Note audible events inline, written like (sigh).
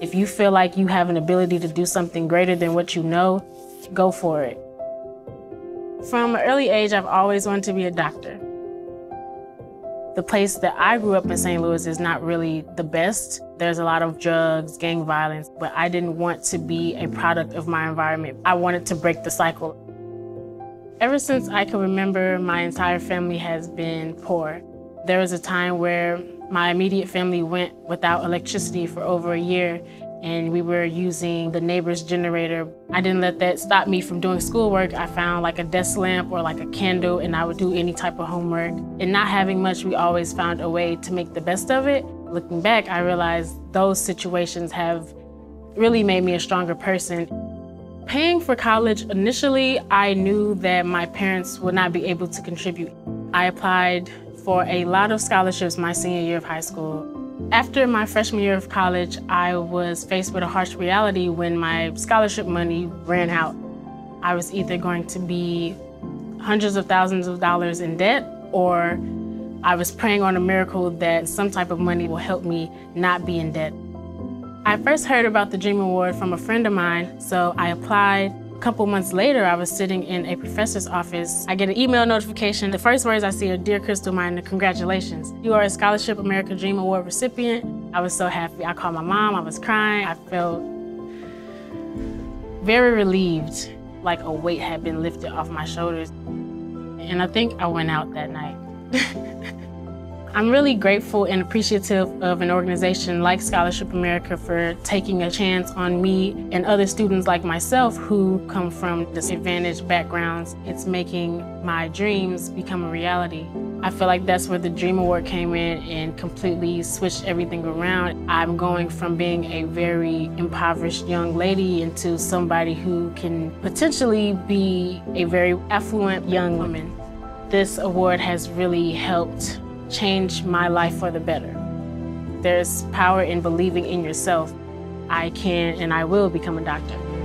If you feel like you have an ability to do something greater than what you know, go for it. From an early age, I've always wanted to be a doctor. The place that I grew up in St. Louis is not really the best. There's a lot of drugs, gang violence, but I didn't want to be a product of my environment. I wanted to break the cycle. Ever since I can remember, my entire family has been poor. There was a time where my immediate family went without electricity for over a year and we were using the neighbor's generator. I didn't let that stop me from doing schoolwork. I found like a desk lamp or like a candle and I would do any type of homework. And not having much, we always found a way to make the best of it. Looking back, I realized those situations have really made me a stronger person. Paying for college, initially, I knew that my parents would not be able to contribute. I applied for a lot of scholarships my senior year of high school. After my freshman year of college, I was faced with a harsh reality when my scholarship money ran out. I was either going to be hundreds of thousands of dollars in debt or I was praying on a miracle that some type of money will help me not be in debt. I first heard about the Dream Award from a friend of mine, so I applied a couple months later, I was sitting in a professor's office. I get an email notification. The first words I see are, Dear Crystel Minor, congratulations. You are a Scholarship America Dream Award recipient. I was so happy. I called my mom, I was crying. I felt very relieved, like a weight had been lifted off my shoulders. And I think I went out that night. (laughs) I'm really grateful and appreciative of an organization like Scholarship America for taking a chance on me and other students like myself who come from disadvantaged backgrounds. It's making my dreams become a reality. I feel like that's where the Dream Award came in and completely switched everything around. I'm going from being a very impoverished young lady into somebody who can potentially be a very affluent young woman. This award has really helped change my life for the better. There's power in believing in yourself. I can and I will become a doctor.